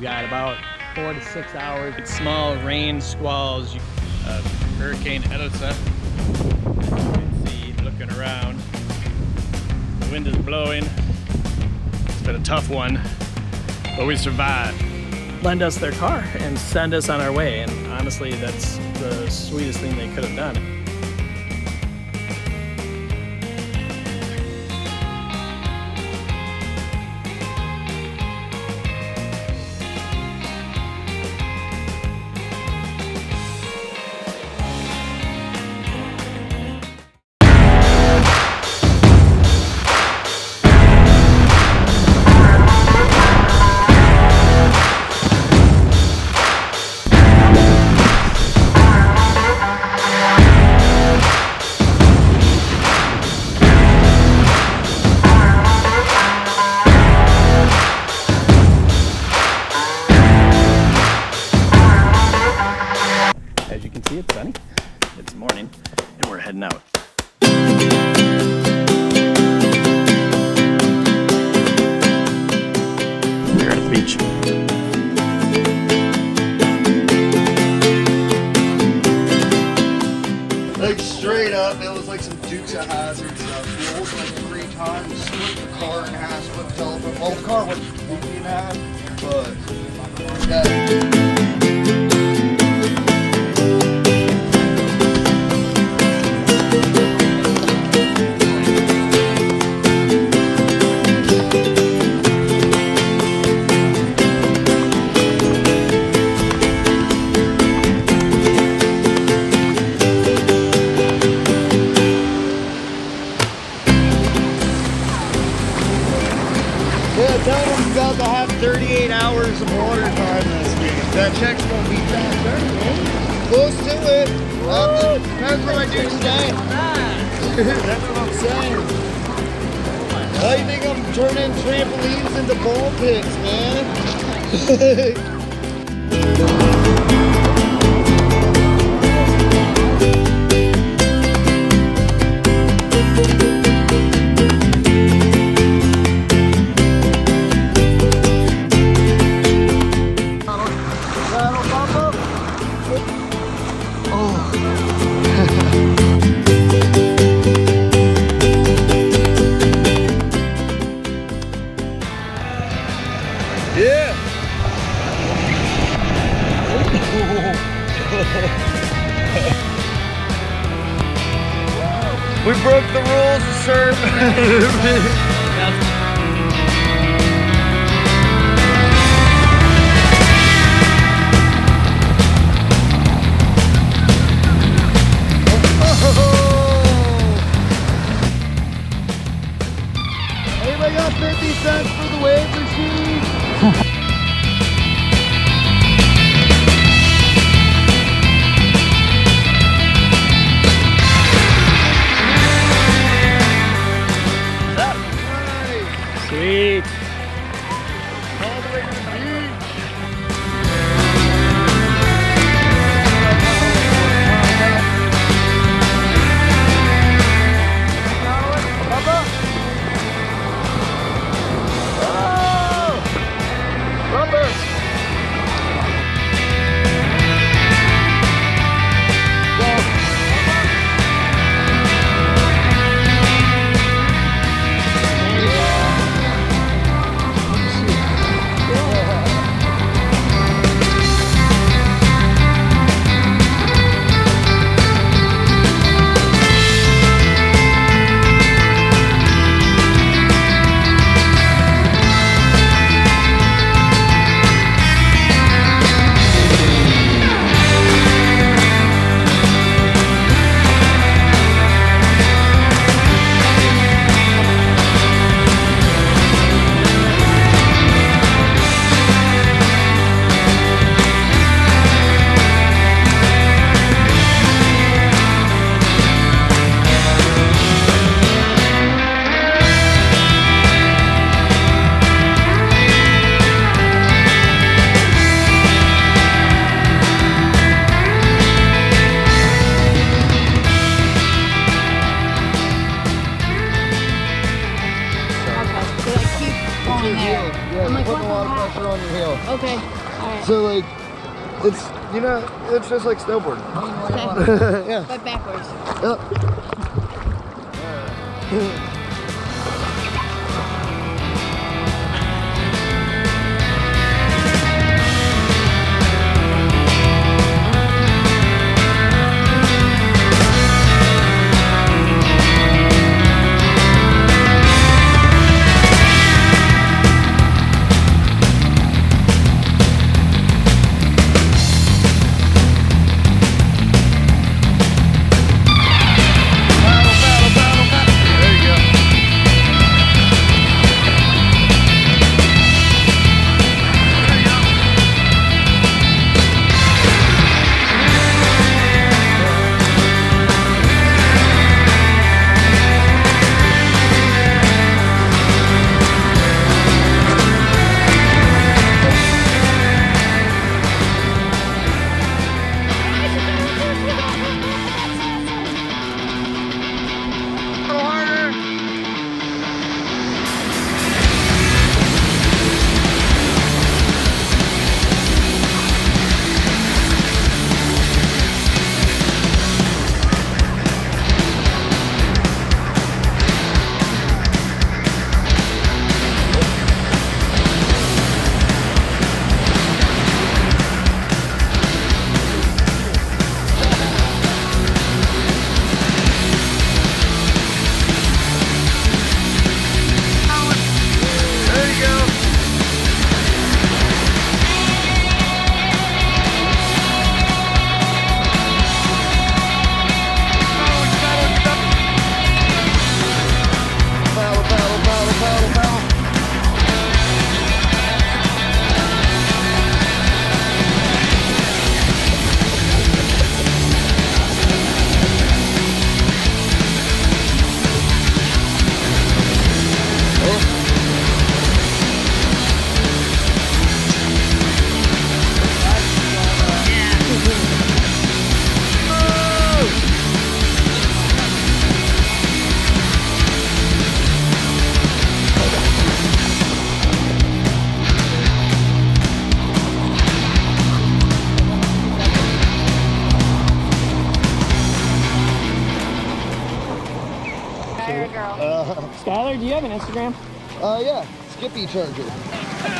We got about four to six hours. It's small rain squalls. Uh, Hurricane Elsa. You can see looking around. The wind is blowing. It's been a tough one, but we survived. Lend us their car and send us on our way. And honestly, that's the sweetest thing they could have done. Morning, and we're heading out. We're at the beach. Like straight up, it was like some Dukes of Hazzard stuff. Rolled like three times, split the car in half, split the telephone. Well, the car was completely in half, but that. Yeah, tell them you got to have 38 hours of water time this week. That check's gonna be that Close to it. Uh, depends where my dude's staying. That's what I'm saying. You think I'm turning trampolines into ball pits, man? yeah. we broke the rules of your there. heel. Yeah, I'm like, putting a lot of pressure on your heel. Okay. Right. So like, it's you know, it's just like snowboarding. Okay. yeah. But backwards. Yep. Skylar, do you have an Instagram? uh, yeah, Skippy Charger.